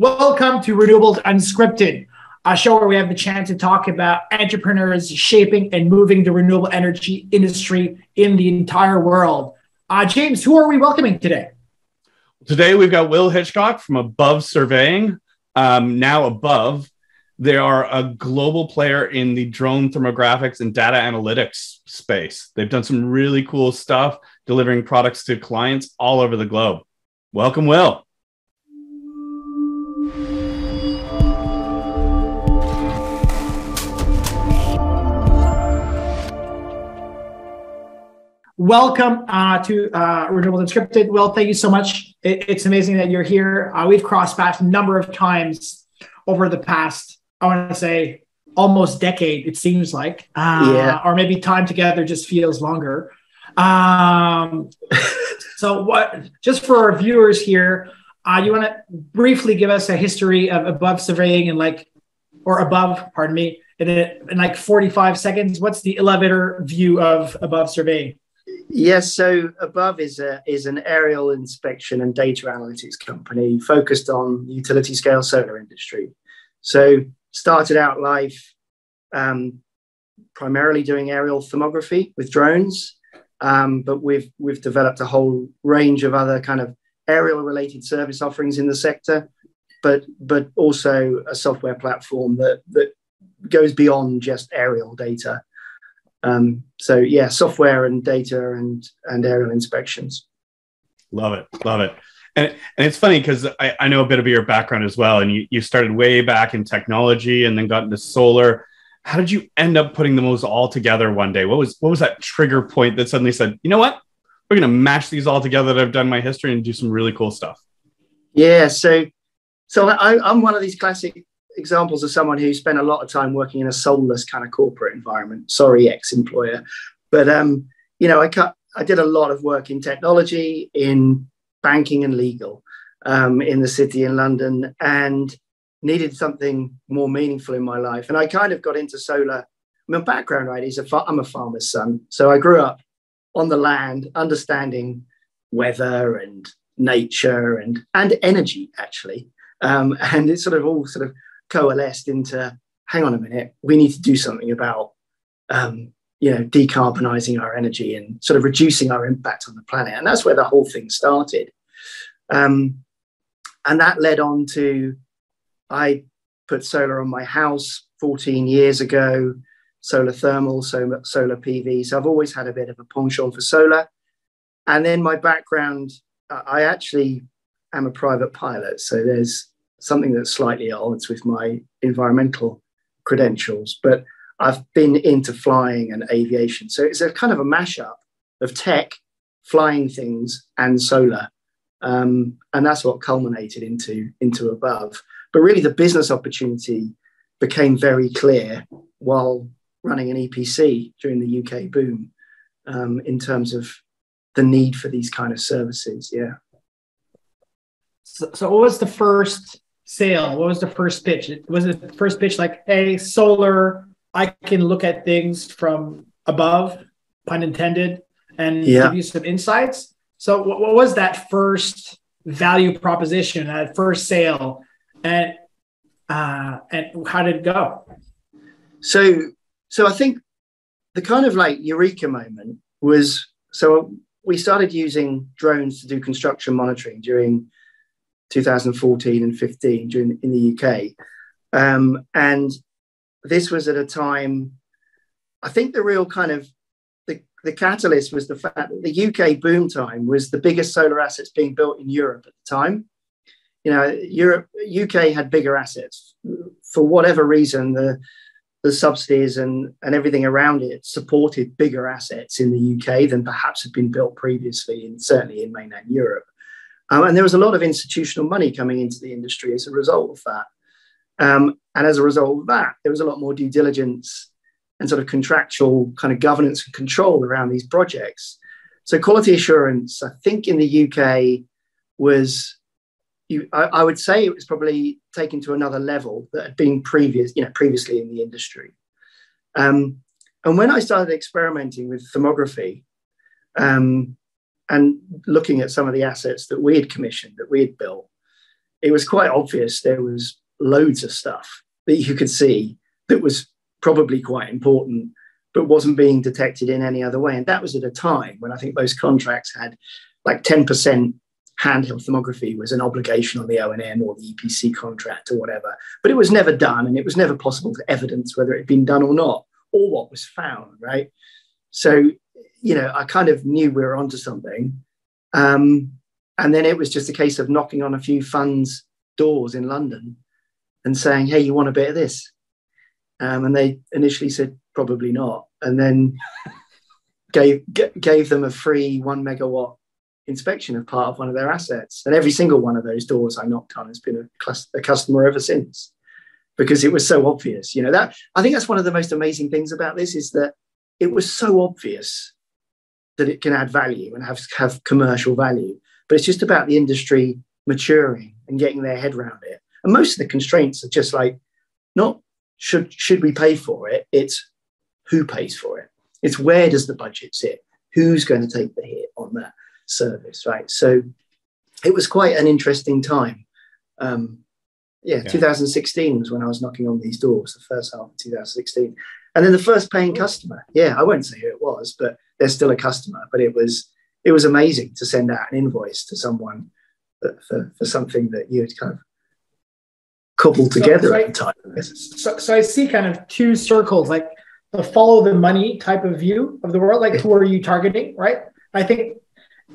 Welcome to Renewables Unscripted, a show where we have the chance to talk about entrepreneurs shaping and moving the renewable energy industry in the entire world. Uh, James, who are we welcoming today? Today we've got Will Hitchcock from Above Surveying, um, now Above. They are a global player in the drone thermographics and data analytics space. They've done some really cool stuff delivering products to clients all over the globe. Welcome, Will. Welcome uh, to uh, Renewables Unscripted. Will, thank you so much. It, it's amazing that you're here. Uh, we've crossed paths a number of times over the past, I want to say, almost decade, it seems like. Uh, yeah. Or maybe time together just feels longer. Um, so, what? just for our viewers here, uh, you want to briefly give us a history of above surveying and like, or above, pardon me, in, a, in like 45 seconds? What's the elevator view of above surveying? Yes, so Above is a is an aerial inspection and data analytics company focused on utility scale solar industry. So started out life um, primarily doing aerial thermography with drones, um, but we've we've developed a whole range of other kind of aerial related service offerings in the sector, but but also a software platform that that goes beyond just aerial data um, so yeah, software and data and and aerial inspections. Love it, love it. And, and it's funny because I, I know a bit of your background as well, and you, you started way back in technology and then got into solar. How did you end up putting those all together one day? What was what was that trigger point that suddenly said, you know what, we're going to mash these all together that I've done my history and do some really cool stuff? Yeah, so so I, I'm one of these classic examples of someone who spent a lot of time working in a soulless kind of corporate environment. Sorry, ex-employer, but um, you know, I cut, I did a lot of work in technology, in banking and legal, um, in the city in London, and needed something more meaningful in my life. And I kind of got into solar. My background, right, is a far, I'm a farmer's son, so I grew up on the land, understanding weather and nature and and energy actually. Um, and it sort of all sort of coalesced into hang on a minute, we need to do something about um, you know decarbonizing our energy and sort of reducing our impact on the planet. And that's where the whole thing started. Um, and that led on to I put solar on my house 14 years ago, solar thermal, so solar PV. So I've always had a bit of a penchant for solar. And then my background, I actually am a private pilot. So there's something that's slightly at odds with my environmental credentials, but I've been into flying and aviation. So it's a kind of a mashup of tech, flying things, and solar. Um, and that's what culminated into, into above. But really, the business opportunity became very clear while running an EPC during the UK boom um, in terms of the need for these kind of services. Yeah. So, so what was the first sale? What was the first pitch? It was it the first pitch like, hey, solar, I can look at things from above, pun intended, and yeah. give you some insights? So, what, what, was that first value proposition, that first sale, and uh, and how did it go? So, so I think the kind of like eureka moment was so we started using drones to do construction monitoring during 2014 and 15 during in the UK. Um, and this was at a time, I think the real kind of the, the catalyst was the fact that the UK boom time was the biggest solar assets being built in Europe at the time. You know, Europe, UK had bigger assets for whatever reason. The the subsidies and, and everything around it supported bigger assets in the UK than perhaps had been built previously, and certainly in mainland Europe. Um, and there was a lot of institutional money coming into the industry as a result of that. Um, and as a result of that, there was a lot more due diligence and sort of contractual kind of governance and control around these projects. So quality assurance, I think in the UK was, you, I, I would say it was probably taken to another level that had been previous, you know, previously in the industry. Um, and when I started experimenting with thermography, um, and looking at some of the assets that we had commissioned, that we had built, it was quite obvious there was loads of stuff that you could see that was probably quite important, but wasn't being detected in any other way. And that was at a time when I think most contracts had like 10% handheld thermography was an obligation on the O&M or the EPC contract or whatever. But it was never done and it was never possible to evidence whether it had been done or not or what was found, right? So, you know, I kind of knew we were onto something. Um, and then it was just a case of knocking on a few funds' doors in London and saying, hey, you want a bit of this? Um, and they initially said, probably not. And then gave, g- gave them a free one megawatt inspection of part of one of their assets. And every single one of those doors I knocked on has been a, a customer ever since because it was so obvious. You know, that I think that's one of the most amazing things about this is that it was so obvious that it can add value and have, have commercial value. But it's just about the industry maturing and getting their head around it. And most of the constraints are just like not should should we pay for it? It's who pays for it. It's where does the budget sit? Who's going to take the hit on that service, right? So it was quite an interesting time. Um, yeah, yeah, 2016 was when I was knocking on these doors, the first half of 2016. And then the first paying customer, yeah, I won't say who it was, but they're still a customer. But it was it was amazing to send out an invoice to someone for, for, for something that you had kind of cobbled together so, so at the time. So, so I see kind of two circles, like the follow the money type of view of the world. Like, who are you targeting, right? I think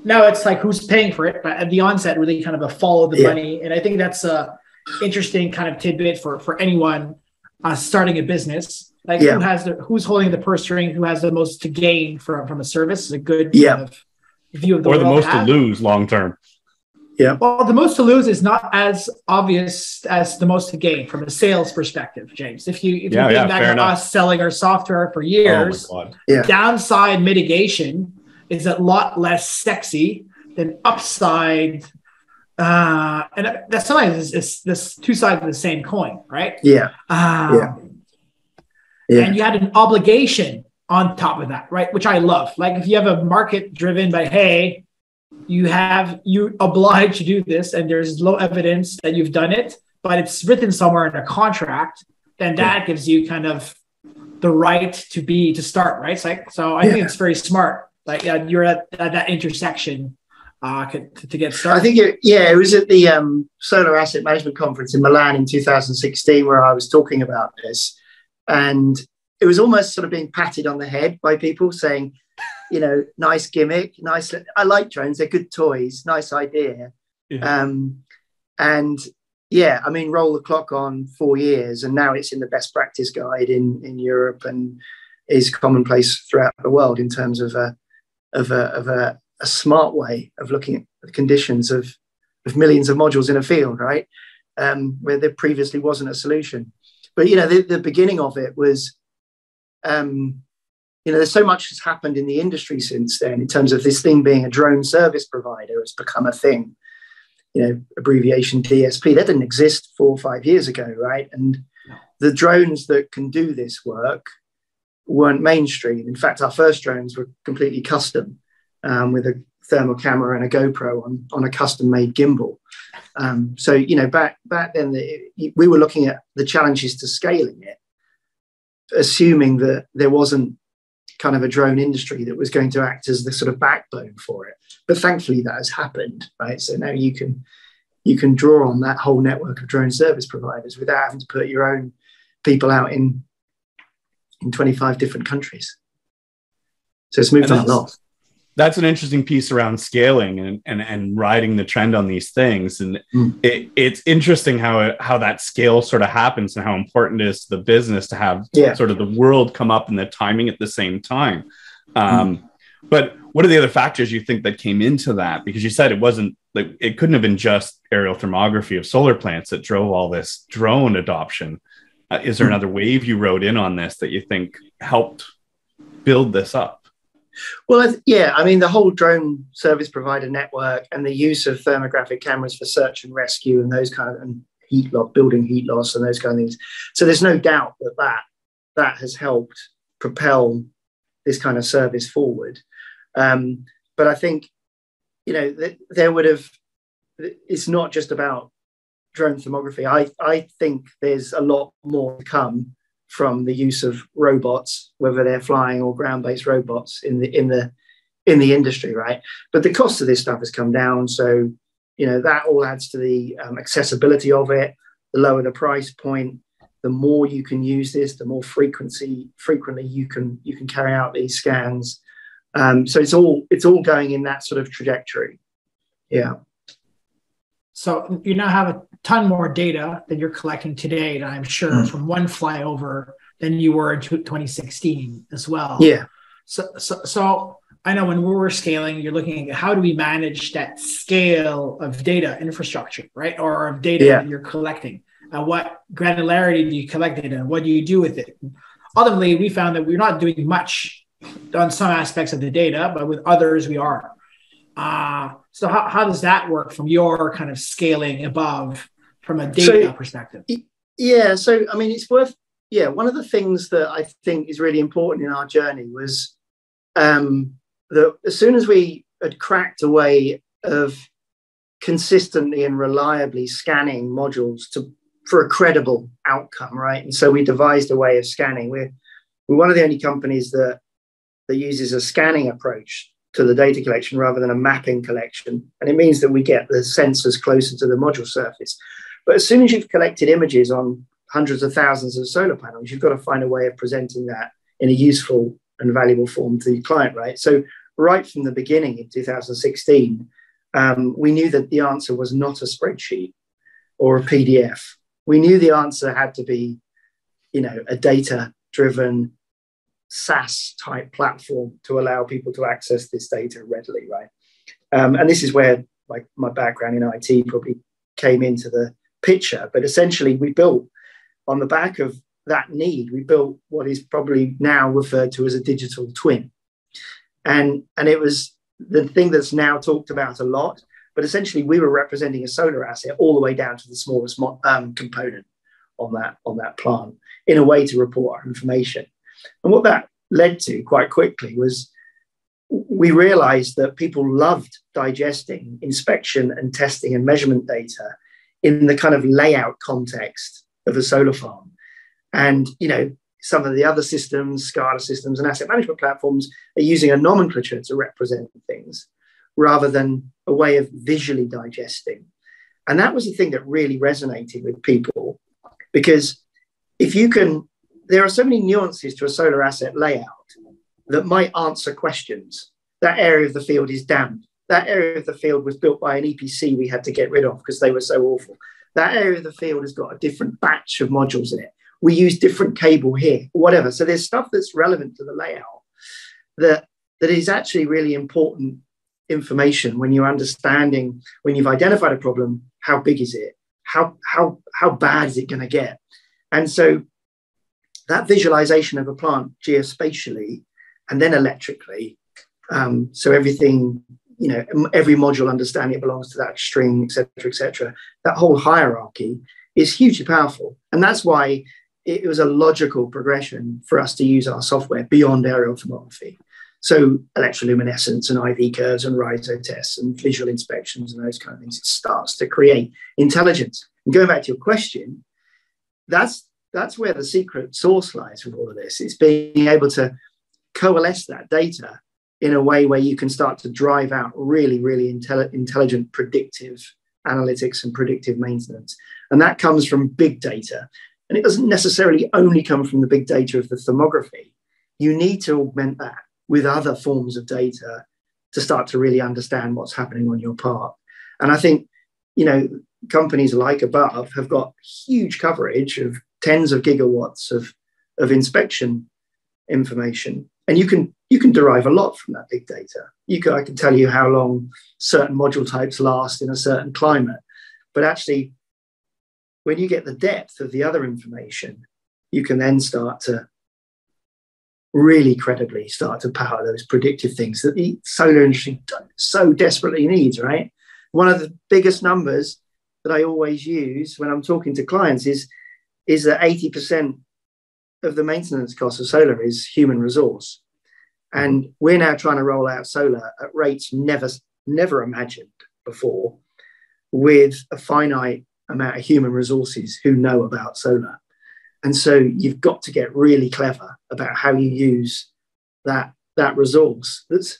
now it's like who's paying for it, but at the onset, really kind of a follow the yeah. money. And I think that's a interesting kind of tidbit for for anyone uh, starting a business. Like yeah. who has the who's holding the purse string, who has the most to gain from from a service is a good yeah. Kind of view of the or the most to lose long term. Yeah. Well, the most to lose is not as obvious as the most to gain from a sales perspective, James. If you if yeah, you think yeah, back to us selling our software for years, oh yeah. downside mitigation is a lot less sexy than upside. Uh, and that's sometimes it's, it's two sides of the same coin, right? Yeah. Um, yeah. Yeah. And you had an obligation on top of that, right? Which I love. Like if you have a market driven by, hey, you have you obliged to do this, and there's low evidence that you've done it, but it's written somewhere in a contract, then that yeah. gives you kind of the right to be to start, right? It's like so I yeah. think it's very smart. Like yeah, you're at, at that intersection uh, to, to, get started? I think it, yeah, it was at the um, Solar Asset Management Conference in Milan in 2016 where I was talking about this, and it was almost sort of being patted on the head by people saying, you know, nice gimmick, nice. I like drones; they're good toys. Nice idea. Yeah. Um, and yeah, I mean, roll the clock on four years, and now it's in the best practice guide in in Europe and is commonplace throughout the world in terms of a of a of a, a smart way of looking at the conditions of of millions of modules in a field, right? Um, where there previously wasn't a solution. But you know, the, the beginning of it was um, you know, there's so much has happened in the industry since then in terms of this thing being a drone service provider has become a thing. You know, abbreviation DSP that didn't exist four or five years ago, right? And the drones that can do this work weren't mainstream. In fact, our first drones were completely custom um, with a thermal camera and a GoPro on, on a custom made gimbal. Um, so, you know, back back then, the, we were looking at the challenges to scaling it assuming that there wasn't kind of a drone industry that was going to act as the sort of backbone for it. But thankfully, that has happened, right? So now you can you can draw on that whole network of drone service providers without having to put your own people out in in 25 different countries. So it's moved on a lot that's an interesting piece around scaling and, and, and riding the trend on these things. And mm. it, it's interesting how it, how that scale sort of happens and how important it is to the business to have yeah. sort of the world come up and the timing at the same time. Um, mm. But what are the other factors you think that came into that? Because you said it wasn't like it couldn't have been just aerial thermography of solar plants that drove all this drone adoption. Uh, is there mm. another wave you rode in on this that you think helped build this up? Well, yeah, I mean, the whole drone service provider network and the use of thermographic cameras for search and rescue and those kind of and heat loss, building heat loss and those kind of things. So there's no doubt that that, that has helped propel this kind of service forward. Um, but I think, you know, th- there would have, it's not just about drone thermography. I, I think there's a lot more to come from the use of robots, whether they're flying or ground-based robots in the in the in the industry, right? But the cost of this stuff has come down, so you know that all adds to the um, accessibility of it. The lower the price point, the more you can use this, the more frequency frequently you can you can carry out these scans. Um, so it's all it's all going in that sort of trajectory. Yeah. So you now have a ton more data than you're collecting today, and I'm sure mm. from one flyover than you were in 2016 as well. Yeah. So, so, so I know when we were scaling, you're looking at how do we manage that scale of data infrastructure, right? Or of data yeah. that you're collecting. And what granularity do you collect it and what do you do with it? Ultimately, we found that we're not doing much on some aspects of the data, but with others we are. Uh, so how, how does that work from your kind of scaling above from a data so, perspective? Yeah, so I mean, it's worth. Yeah, one of the things that I think is really important in our journey was um, that as soon as we had cracked a way of consistently and reliably scanning modules to for a credible outcome, right? And so we devised a way of scanning. We're we're one of the only companies that that uses a scanning approach to the data collection rather than a mapping collection. And it means that we get the sensors closer to the module surface. But as soon as you've collected images on hundreds of thousands of solar panels, you've got to find a way of presenting that in a useful and valuable form to the client, right? So, right from the beginning in 2016, um, we knew that the answer was not a spreadsheet or a PDF. We knew the answer had to be, you know, a data driven SaaS type platform to allow people to access this data readily, right? Um, and this is where like my background in IT probably came into the picture. But essentially, we built on the back of that need, we built what is probably now referred to as a digital twin, and and it was the thing that's now talked about a lot. But essentially, we were representing a solar asset all the way down to the smallest um, component on that on that plant in a way to report our information. And what that led to quite quickly was we realized that people loved digesting inspection and testing and measurement data in the kind of layout context of a solar farm. And, you know, some of the other systems, SCADA systems and asset management platforms are using a nomenclature to represent things rather than a way of visually digesting. And that was the thing that really resonated with people because if you can there are so many nuances to a solar asset layout that might answer questions. That area of the field is damp. That area of the field was built by an EPC we had to get rid of because they were so awful. That area of the field has got a different batch of modules in it. We use different cable here, whatever. So there's stuff that's relevant to the layout that, that is actually really important information when you're understanding, when you've identified a problem, how big is it? How, how, how bad is it going to get? And so that visualization of a plant geospatially and then electrically, um, so everything, you know, every module understanding it belongs to that string, etc., etc. that whole hierarchy is hugely powerful. And that's why it was a logical progression for us to use our software beyond aerial thermography. So electroluminescence and IV curves and RISO tests and visual inspections and those kind of things, it starts to create intelligence. And going back to your question, that's that's where the secret source lies with all of this. It's being able to coalesce that data in a way where you can start to drive out really, really intelli- intelligent predictive analytics and predictive maintenance. And that comes from big data. And it doesn't necessarily only come from the big data of the thermography. You need to augment that with other forms of data to start to really understand what's happening on your part. And I think, you know, companies like Above have got huge coverage of tens of gigawatts of, of inspection information. And you can you can derive a lot from that big data. You can, I can tell you how long certain module types last in a certain climate. But actually, when you get the depth of the other information, you can then start to really credibly start to power those predictive things that the solar industry so desperately needs, right? One of the biggest numbers that I always use when I'm talking to clients is is that 80% of the maintenance cost of solar is human resource. And mm-hmm. we're now trying to roll out solar at rates never, never imagined before with a finite amount of human resources who know about solar. And so you've got to get really clever about how you use that, that resource that's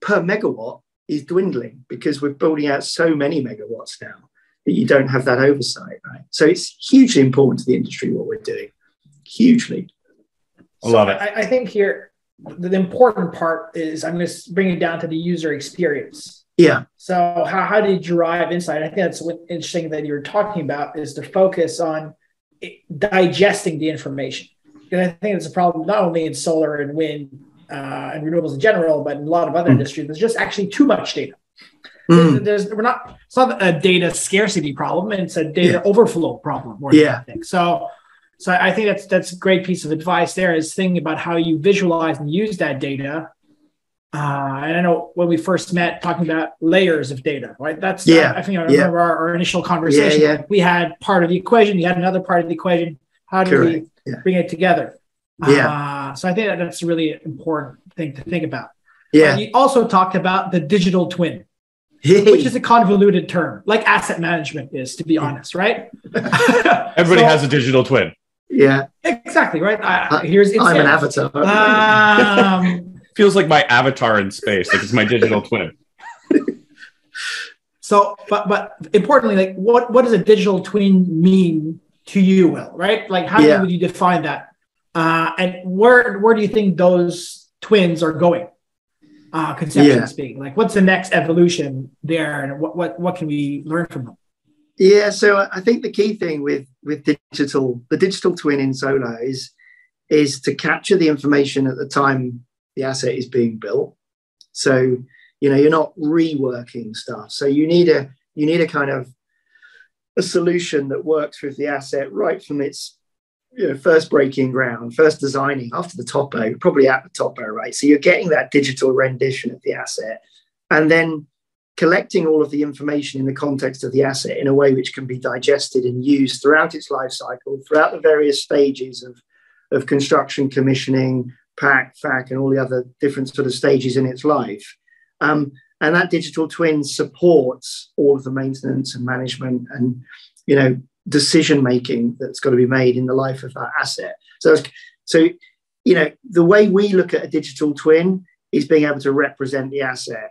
per megawatt is dwindling because we're building out so many megawatts now that you don't have that oversight, right? So it's hugely important to the industry what we're doing, hugely. I love it. I, I think here the, the important part is I'm going to bring it down to the user experience. Yeah. So how, how do you derive insight? I think that's what interesting that you're talking about is to focus on digesting the information. Because I think it's a problem not only in solar and wind uh, and renewables in general, but in a lot of other mm. industries. There's just actually too much data. Mm. There's, we're not. It's not a data scarcity problem. It's a data yeah. overflow problem. More yeah. Than so, so I think that's that's a great piece of advice. There is thinking about how you visualize and use that data. Uh, and I know when we first met, talking about layers of data, right? That's yeah. I think I remember yeah. our, our, initial conversation. Yeah, yeah. We had part of the equation. You had another part of the equation. How do Correct. we yeah. bring it together? Yeah. Uh, so I think that that's a really important thing to think about. Yeah. Uh, you also talked about the digital twin, which is a convoluted term, like asset management is, to be honest, right? Everybody so, has a digital twin. Yeah. Exactly, right? Uh, here's I'm an avatar. Um, Feels like my avatar in space, like it's my digital twin. So, but but importantly, like what what does a digital twin mean to you, Will? Right? Like how yeah. would you define that? Uh, and where where do you think those twins are going? Uh, conceptually yeah. speaking, like what's the next evolution there, and what what what can we learn from them? Yeah, so I think the key thing with with digital, the digital twin in solar is is to capture the information at the time the asset is being built. So you know you're not reworking stuff. So you need a you need a kind of a solution that works with the asset right from its you know, first breaking ground, first designing after the topo, probably at the topo, right? So you're getting that digital rendition of the asset and then collecting all of the information in the context of the asset in a way which can be digested and used throughout its life cycle, throughout the various stages of, of construction, commissioning, PAC, FAC, and all the other different sort of stages in its life. Um, and that digital twin supports all of the maintenance and management and you know decision making that's got to be made in the life of that asset. So, so you know, the way we look at a digital twin is being able to represent the asset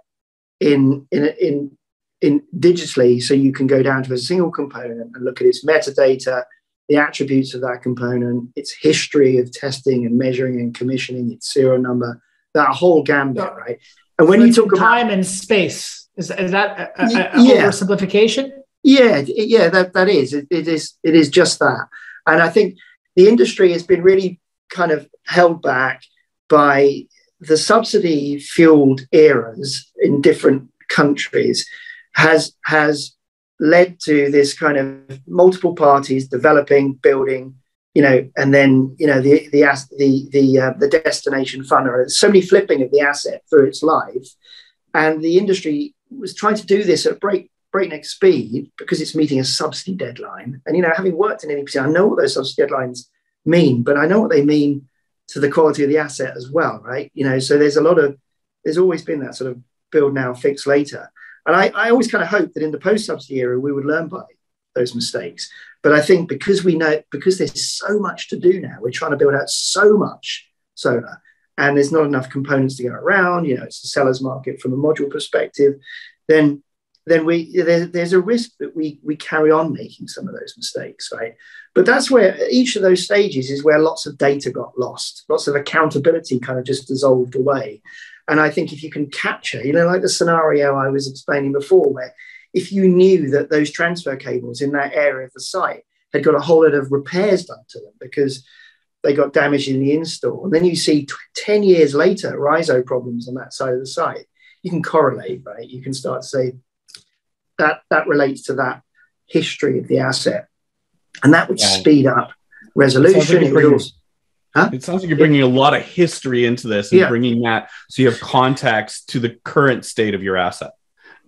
in in in in digitally, so you can go down to a single component and look at its metadata, the attributes of that component, its history of testing and measuring and commissioning, its serial number, that whole gambit, yeah. right? And when so you talk about time and space, is, is that a, a, a yeah. oversimplification? Yeah, yeah, that, that is. It, it is. It is just that. And I think the industry has been really kind of held back by the subsidy fueled eras in different countries has has led to this kind of multiple parties developing building you know and then you know the the the the, uh, the destination funnel so many flipping of the asset through its life and the industry was trying to do this at break breakneck speed because it's meeting a subsidy deadline. And you know, having worked in an EPC, I know what those subsidy deadlines mean, but I know what they mean to the quality of the asset as well, right? You know, so there's a lot of there's always been that sort of build now, fix later. And I, I always kind of hope that in the post-subsidy era we would learn by those mistakes. But I think because we know because there's so much to do now, we're trying to build out so much solar and there's not enough components to go around, you know, it's a seller's market from a module perspective, then then we there, there's a risk that we we carry on making some of those mistakes, right? But that's where each of those stages is where lots of data got lost, lots of accountability kind of just dissolved away. And I think if you can capture, you know, like the scenario I was explaining before, where if you knew that those transfer cables in that area of the site had got a whole lot of repairs done to them because they got damaged in the install, and then you see t- 10 years later, RISO problems on that side of the site, you can correlate, right? You can start to say, that that relates to that history of the asset, and that would yeah. speed up resolution. It, huh? it, sounds like you're bringing a lot of history into this and yeah. bringing that so you have context to the current state of your asset,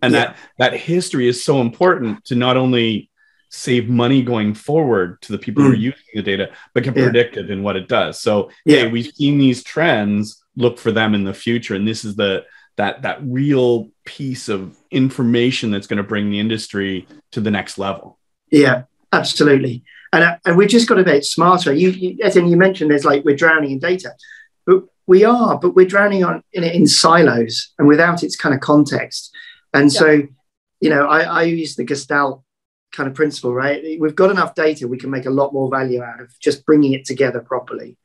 and yeah. that that history is so important to not only save money going forward to the people mm. who are mm. using the data, but can predict it in what it does. So, yeah, hey, we've seen these trends. Look for them in the future, and this is the that that real piece of information that's going to bring the industry to the next level. Yeah, absolutely. And, uh, and we've just got to be smarter. You, you, Etienne, you mentioned there's like we're drowning in data, but we are, but we're drowning on in it in silos and without its kind of context. And yeah. so, you know, I, I use the Gestalt kind of principle, right? We've got enough data, we can make a lot more value out of just bringing it together properly.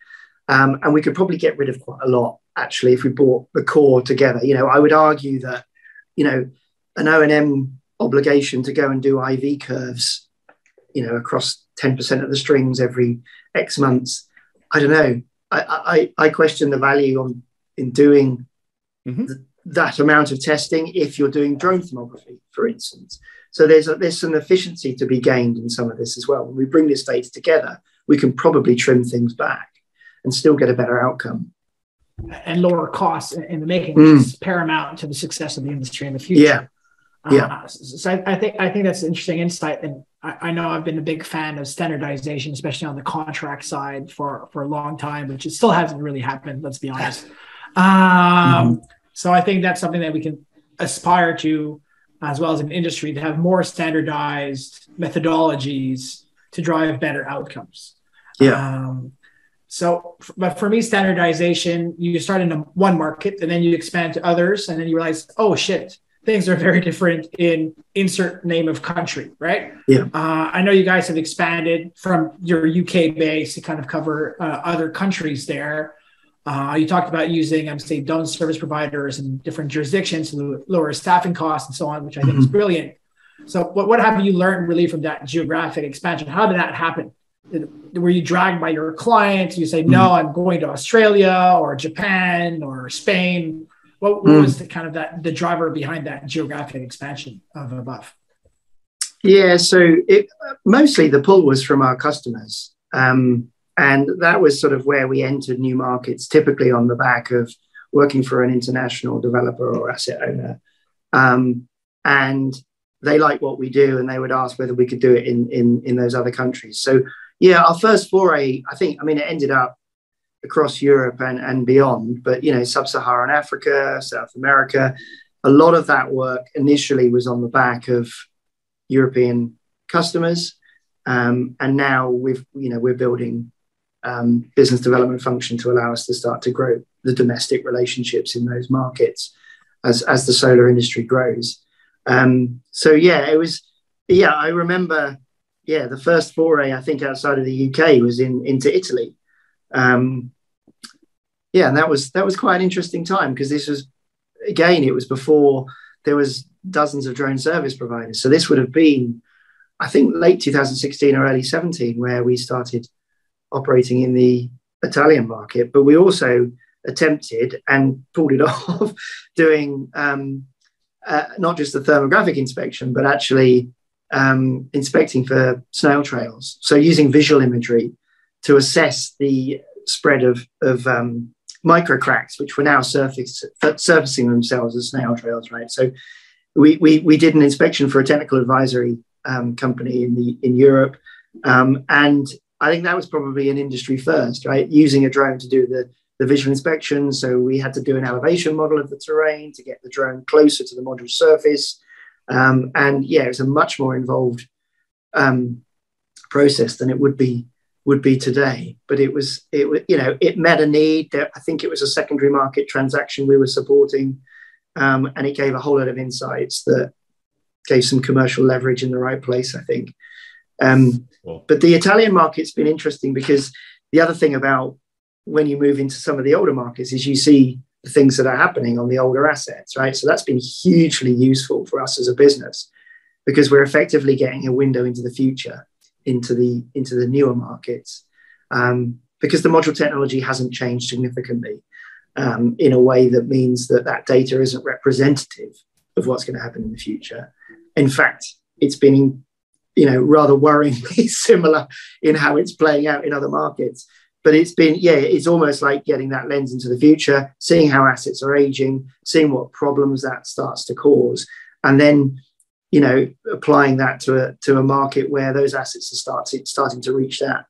Um, and we could probably get rid of quite a lot actually if we brought the core together. You know, I would argue that, you know, an O&M obligation to go and do IV curves, you know, across 10% of the strings every X months. I don't know. I, I, I question the value on in doing mm-hmm. th- that amount of testing if you're doing drone thermography, for instance. So there's a, there's some efficiency to be gained in some of this as well. When we bring this data together, we can probably trim things back and still get a better outcome. And lower costs in the making, which mm. is paramount to the success of the industry in the future. Yeah. Yeah. Uh, so I, I, think I think that's an interesting insight, and I, I, know I've been a big fan of standardization, especially on the contract side for for a long time, which it still hasn't really happened. Let's be honest. Um, mm-hmm. So I think that's something that we can aspire to, as well as an industry, to have more standardized methodologies to drive better outcomes. Yeah. Um, so, but for me, standardization, you start in one market and then you expand to others, and then you realize, oh shit, things are very different in insert name of country, right? Yeah. Uh, I know you guys have expanded from your UK base to kind of cover uh, other countries there. Uh, you talked about using, I'm saying, drone service providers in different jurisdictions to lower staffing costs and so on, which I think mm-hmm. is brilliant. So, what, what have you learned really from that geographic expansion? How did that happen? Were you dragged by your clients? You say, no, mm-hmm. I'm going to Australia or Japan or Spain. What, what mm. was the kind of that the driver behind that geographic expansion of above? Yeah, so it, mostly the pull was from our customers. Um, and that was sort of where we entered new markets, typically on the back of working for an international developer or asset owner. Um, and they like what we do, and they would ask whether we could do it in, in, in those other countries. So, yeah, our first foray, I think, I mean, it ended up across Europe and, and beyond, but you know, sub-Saharan Africa, South America, a lot of that work initially was on the back of European customers, um, and now we've you know we're building um, business development function to allow us to start to grow the domestic relationships in those markets as as the solar industry grows. Um, so yeah, it was yeah I remember yeah the first foray I think outside of the UK was in into Italy um, yeah, and that was that was quite an interesting time because this was again it was before there was dozens of drone service providers. So this would have been, I think, late 2016 or early 17 where we started operating in the Italian market. But we also attempted and pulled it off doing um, uh, not just the thermographic inspection, but actually um, inspecting for snail trails. So using visual imagery to assess the spread of, of um, micro cracks, which were now surface, surfacing themselves as snail trails, right? So we, we, we did an inspection for a technical advisory um, company in, the, in Europe. Um, and I think that was probably an industry first, right? Using a drone to do the, the visual inspection. So we had to do an elevation model of the terrain to get the drone closer to the module surface. Um, and yeah, it was a much more involved um, process than it would be would be today. But it was it was you know it met a need. That I think it was a secondary market transaction we were supporting, um, and it gave a whole lot of insights that gave some commercial leverage in the right place. I think. Um, cool. But the Italian market's been interesting because the other thing about when you move into some of the older markets is you see the things that are happening on the older assets, right? So that's been hugely useful for us as a business because we're effectively getting a window into the future into the into the newer markets um, because the module technology hasn't changed significantly um, in a way that means that that data isn't representative of what's going to happen in the future. In fact, it's been you know rather worryingly similar in how it's playing out in other markets. But it's been yeah, it's almost like getting that lens into the future, seeing how assets are aging, seeing what problems that starts to cause, and then you know, applying that to a to a market where those assets are starting starting to reach that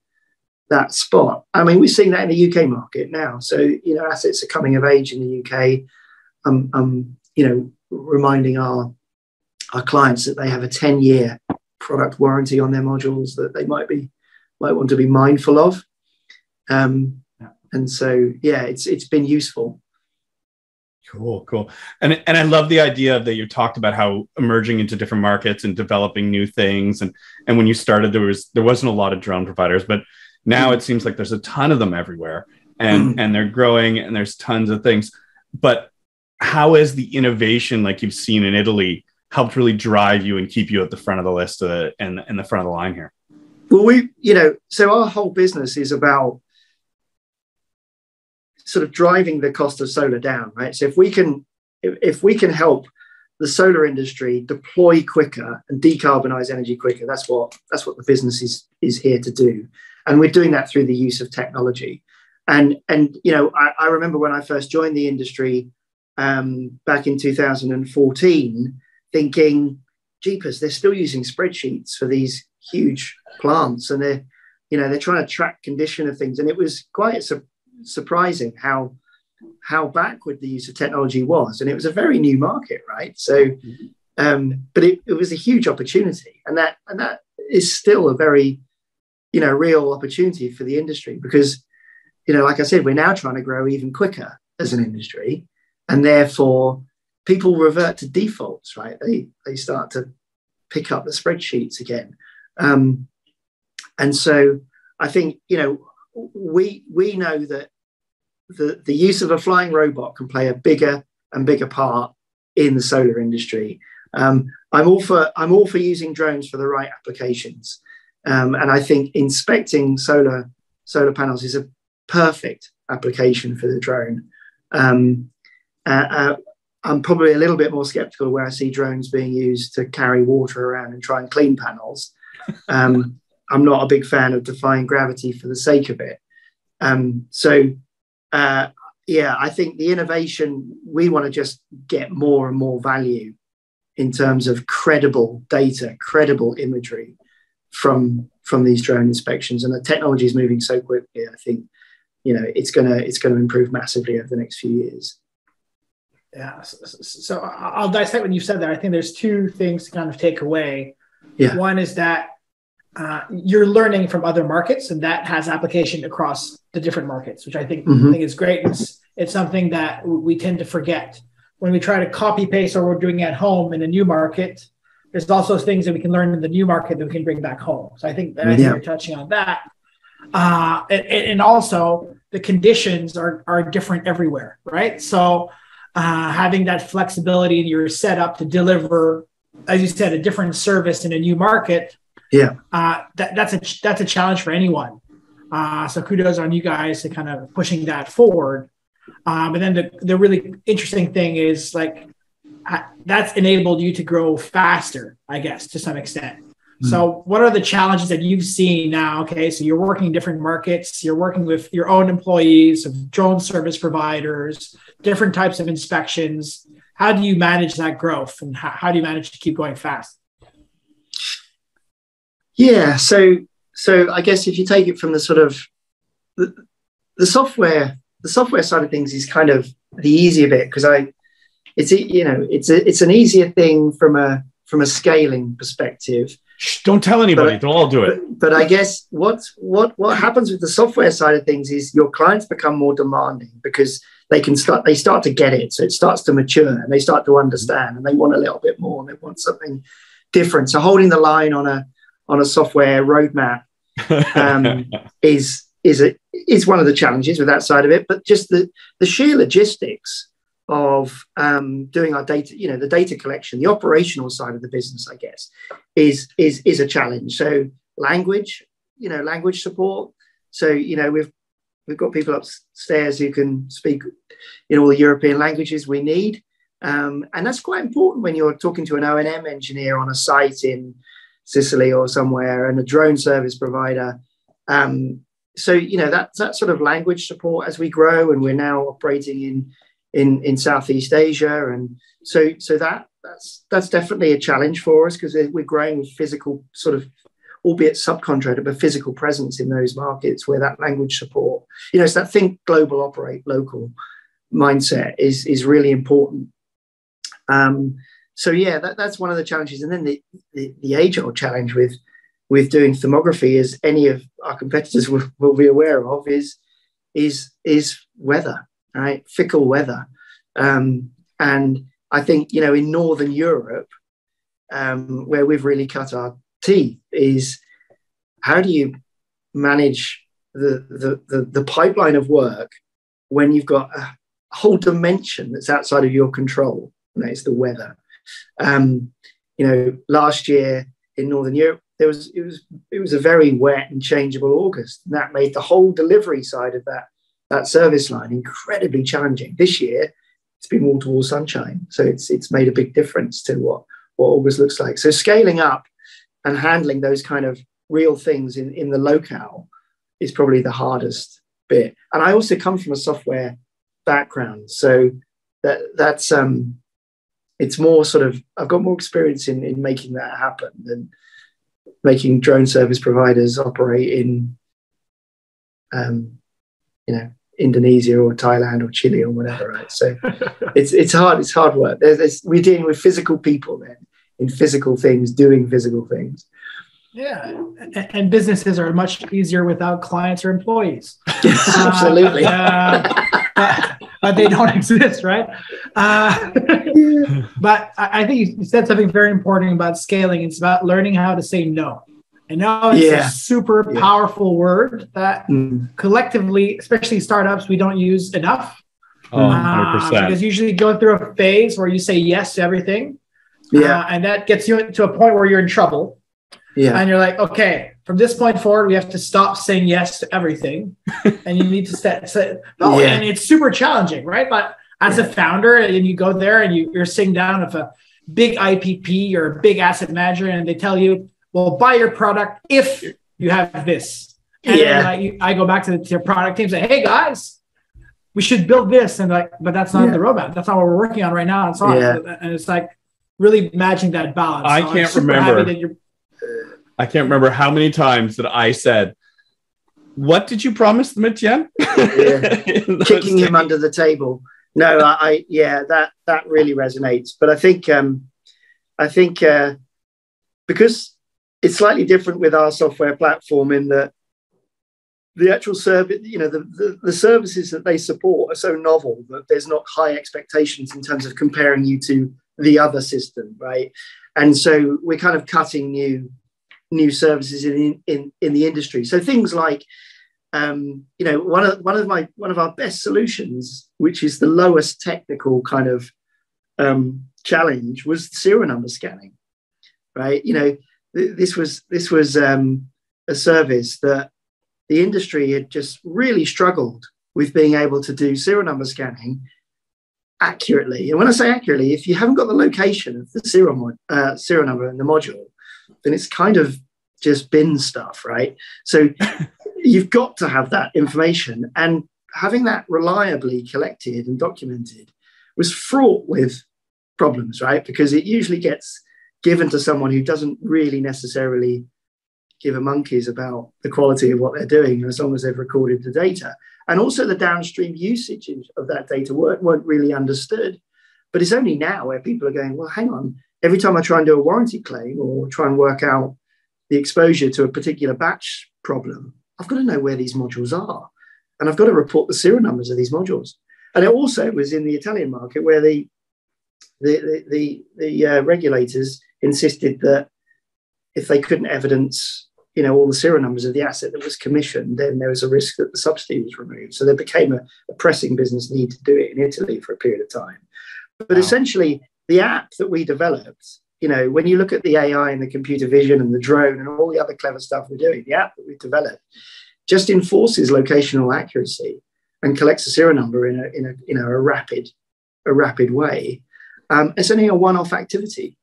that spot. I mean, we're seeing that in the UK market now. So you know, assets are coming of age in the UK. I'm, I'm you know, reminding our our clients that they have a 10 year product warranty on their modules that they might be might want to be mindful of. Um, yeah. And so, yeah, it's it's been useful. Cool, cool. And and I love the idea that you talked about how emerging into different markets and developing new things. And and when you started, there was there wasn't a lot of drone providers, but now mm. it seems like there's a ton of them everywhere, and mm. and they're growing, and there's tons of things. But how has the innovation, like you've seen in Italy, helped really drive you and keep you at the front of the list uh, and in the front of the line here? Well, we, you know, so our whole business is about sort of driving the cost of solar down, right? So if we can, if, if we can help the solar industry deploy quicker and decarbonize energy quicker, that's what that's what the business is is here to do, and we're doing that through the use of technology. And and you know, I, I remember when I first joined the industry um, back in 2014, thinking, "Jeepers, they're still using spreadsheets for these huge plants, and they're you know they're trying to track condition of things." And it was quite su- surprising how how backward the use of technology was, and it was a very new market, right? So, um, but it, it was a huge opportunity, and that and that is still a very you know real opportunity for the industry because you know like i said we're now trying to grow even quicker as an industry. And therefore people revert to defaults right? They they start to pick up the spreadsheets again. Um, and so i think you know we we know that the, the use of a flying robot can play a bigger and bigger part in the solar industry. Um, I'm all for I'm all for using drones for the right applications, um, and I think inspecting solar solar panels is a perfect application for the drone. Um, uh, uh, I'm probably a little bit more skeptical where I see drones being used to carry water around and try and clean panels. Um, I'm not a big fan of defying gravity for the sake of it. Um, so, uh, yeah, I think the innovation, we want to just get more and more value in terms of credible data, credible imagery from from these drone inspections. And the technology is moving so quickly, I think, you know, it's gonna it's gonna improve massively over the next few years. Yeah. So, so I'll dissect when you said that. I think there's two things to kind of take away. Yeah. One is that uh, you're learning from other markets, and that has application across the different markets, which I think, mm-hmm. I think is great. It's, it's something that we tend to forget when we try to copy paste what we're doing at home in a new market. There's also things that we can learn in the new market that we can bring back home. So I think that yeah. you're touching on that, uh, and, and, also the conditions are are different everywhere, right? So uh, having that flexibility in your setup to deliver, as you said, a different service in a new market yeah, uh, that, that's a that's a challenge for anyone. Uh, so kudos on you guys to kind of pushing that forward. Um, and then the, the really interesting thing is like that's enabled you to grow faster, I guess, to some extent. Mm. So, what are the challenges that you've seen now? Okay, so you're working in different markets, you're working with your own employees, of drone service providers, different types of inspections. How do you manage that growth, and how, how do you manage to keep going fast? Yeah, so so I guess if you take it from the sort of the, the software, the software side of things is kind of the easier bit because I, it's you know it's a, it's an easier thing from a from a scaling perspective. Shh, don't tell anybody; but, they'll all do it. But, but I guess what what what happens with the software side of things is your clients become more demanding because they can start they start to get it, so it starts to mature and they start to understand and they want a little bit more and they want something different. So holding the line on a on a software roadmap um, is is a is one of the challenges with that side of it. But just the the sheer logistics of um, doing our data, you know, the data collection, the operational side of the business, I guess, is is is a challenge. So language, you know, language support. So you know, we've we've got people upstairs who can speak in all the European languages we need. Um, and that's quite important when you're talking to an O&M engineer on a site in Sicily or somewhere, and a drone service provider. Um, so you know that that sort of language support as we grow, and we're now operating in in in Southeast Asia, and so so that that's that's definitely a challenge for us because we're growing with physical sort of albeit subcontractor, but physical presence in those markets where that language support, you know, it's that think global, operate local mindset is is really important. Um, so yeah, that, that's one of the challenges. And then the, the, the age old challenge with with doing thermography, as any of our competitors will, will be aware of, is is is weather, right? Fickle weather, um, and I think you know in Northern Europe, um, where we've really cut our teeth, is how do you manage the the the, the pipeline of work when you've got a whole dimension that's outside of your control, and that is the weather. Um, you know, last year in Northern Europe, there was it was it was a very wet and changeable August, and that made the whole delivery side of that that service line incredibly challenging. This year, it's been wall to wall sunshine, so it's it's made a big difference to what what August looks like. So scaling up and handling those kind of real things in in the locale is probably the hardest bit. And I also come from a software background, so that that's um it's more sort of I've got more experience in in making that happen than making drone service providers operate in um, you know Indonesia or Thailand or Chile or whatever, right? So it's it's hard. It's hard work. There's, there's, we're dealing with physical people then in physical things, doing physical things. Yeah, and businesses are much easier without clients or employees. Absolutely. Uh, uh, but they don't exist, right? Uh, but I think you said something very important about scaling. It's about learning how to say no. And now it's yeah. a super yeah. powerful word that mm. collectively, especially startups, we don't use enough. Oh, 100%. Uh, because usually go through a phase where you say yes to everything. Yeah. Uh, and that gets you to a point where you're in trouble. Yeah. And you're like, okay, from this point forward, we have to stop saying yes to everything. and you need to set, set oh, yeah. and it's super challenging, right? But as yeah. a founder, and you go there and you, you're sitting down with a big IPP or a big asset manager, and they tell you, well, buy your product if you have this. And yeah. I, I, go back to the, to product team and say, hey guys, we should build this. And like, but that's not yeah. the roadmap. That's not what we're working on right now. And so yeah. And it's like really matching that balance. I so can't remember. I can't remember how many times that I said, "What did you promise them, Etienne?" Yeah. Kicking him under the table. No, I, I, yeah, that that really resonates. But I think um, I think uh, because it's slightly different with our software platform in that the actual service, you know, the, the, the, services that they support are so novel that there's not high expectations in terms of comparing you to the other system, right? And so we're kind of cutting new new services in in, in the industry. So things like um, you know one of one of my one of our best solutions, which is the lowest technical kind of um, challenge, was serial number scanning. Right, you know th- this was this was um, a service that the industry had just really struggled with being able to do serial number scanning accurately. And when I say accurately, if you haven't got the location of the serial, mod- uh, serial number in the module, then it's kind of just bin stuff, right? So you've got to have that information. And having that reliably collected and documented was fraught with problems, right? Because it usually gets given to someone who doesn't really necessarily give a monkeys about the quality of what they're doing as long as they've recorded the data. And also the downstream usage of that data weren't, weren't really understood. But it's only now where people are going, well, hang on, every time I try and do a warranty claim or try and work out the exposure to a particular batch problem, I've got to know where these modules are. And I've got to report the serial numbers of these modules. And it also was in the Italian market where the the the, the, the uh, regulators insisted that if they couldn't evidence you know all the serial numbers of the asset that was commissioned, then there was a risk that the subsidy was removed. So there became a, a pressing business need to do it in Italy for a period of time. But wow. essentially, the app that we developed, you know, when you look at the AI and the computer vision and the drone and all the other clever stuff we're doing, the app that we developed just enforces locational accuracy and collects a serial number in a in a you know a rapid a rapid way. Um, it's only a one-off activity.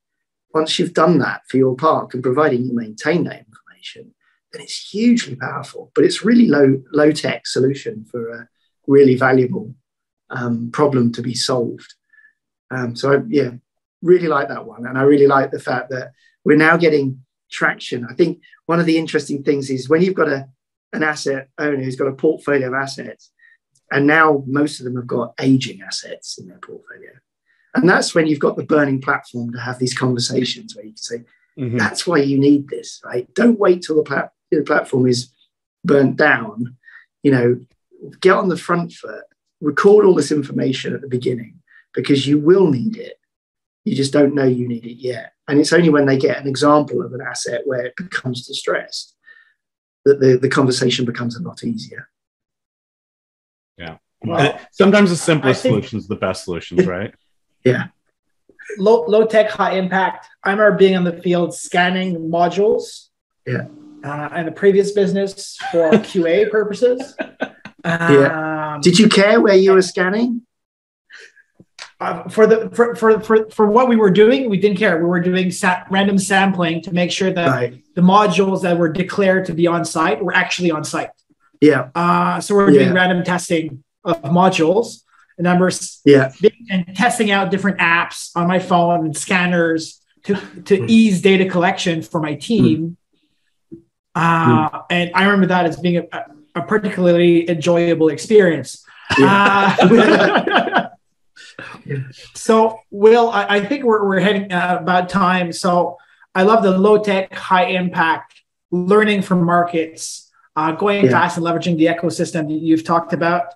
Once you've done that for your park and providing you maintain that information, then it's hugely powerful. But it's really low low tech solution for a really valuable um, problem to be solved. Um, so I, yeah, really like that one, and I really like the fact that we're now getting traction. I think one of the interesting things is when you've got a an asset owner who's got a portfolio of assets, and now most of them have got aging assets in their portfolio. And that's when you've got the burning platform to have these conversations where you can say, mm-hmm. that's why you need this, right? Don't wait till the, plat- the platform is burnt down. You know, get on the front foot, record all this information at the beginning because you will need it. You just don't know you need it yet. And it's only when they get an example of an asset where it becomes distressed that the, the conversation becomes a lot easier. Yeah. Well, sometimes the simplest solutions the best solutions, right? yeah. Low, low tech, high impact. I remember being on the field scanning modules. Yeah. Uh, in the previous business for QA purposes. yeah. Um, Did you care where you were scanning? Uh, for the for, for for for what we were doing, we didn't care. We were doing sa- random sampling to make sure that right. the modules that were declared to be on site were actually on site. Yeah. Uh, so we're yeah. doing random testing of modules and numbers. Yeah. And testing out different apps on my phone and scanners to to mm. ease data collection for my team. Mm. Uh, mm. And I remember that as being a, a particularly enjoyable experience. Yeah. Uh, so, Will, I, I, think we're, we're heading uh, about time. So, I love the low tech, high impact learning from markets, uh, going yeah. fast and leveraging the ecosystem that you've talked about.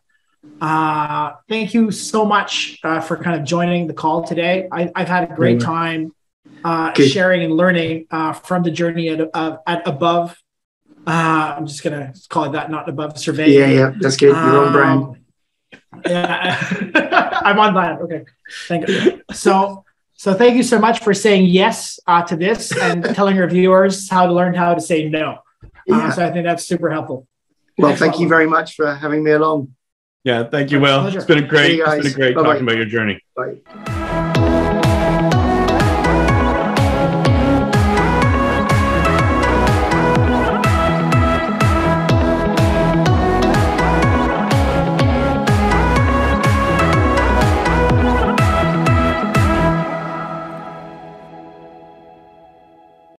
Uh, thank you so much uh, for kind of joining the call today. I, have had a great time uh, sharing and learning uh, from the journey at, at above. I'm just gonna call it that, not above survey. Yeah, yeah, that's good. You're on brand. Um, yeah, I'm on that. Okay, thank you. So, so thank you so much for saying yes uh, to this and telling our viewers how to learn how to say no. Uh, yeah. Uh, so I think that's super helpful. Well, thank you very much for having me along. Yeah, thank you, Will. It's been a great, it's been a great Bye-bye. talking about your journey. Bye.